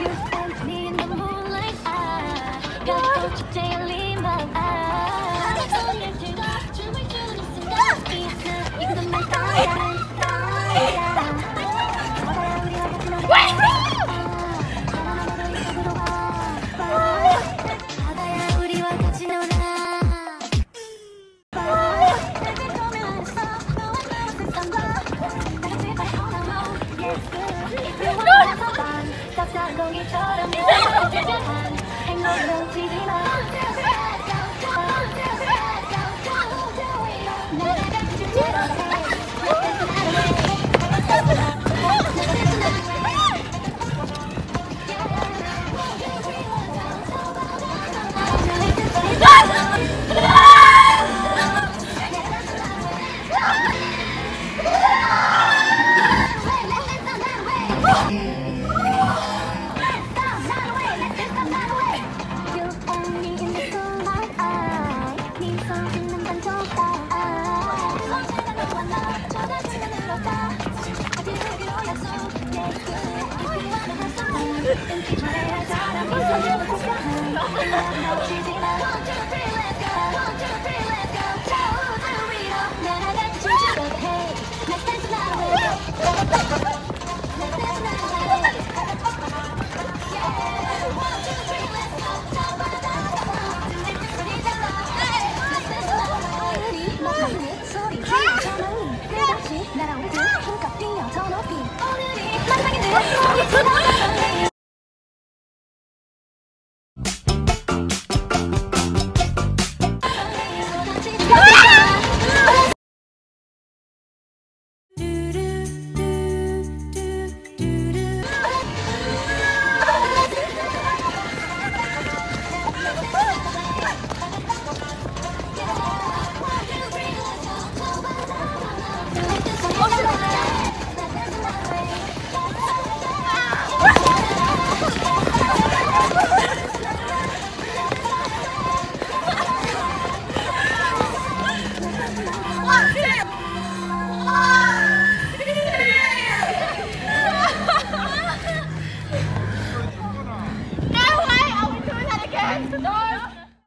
you and me in the moonlight. I got what you 소 나랑 우리 힘껏 뛰어 저 높이 오늘이 마지막인데 No!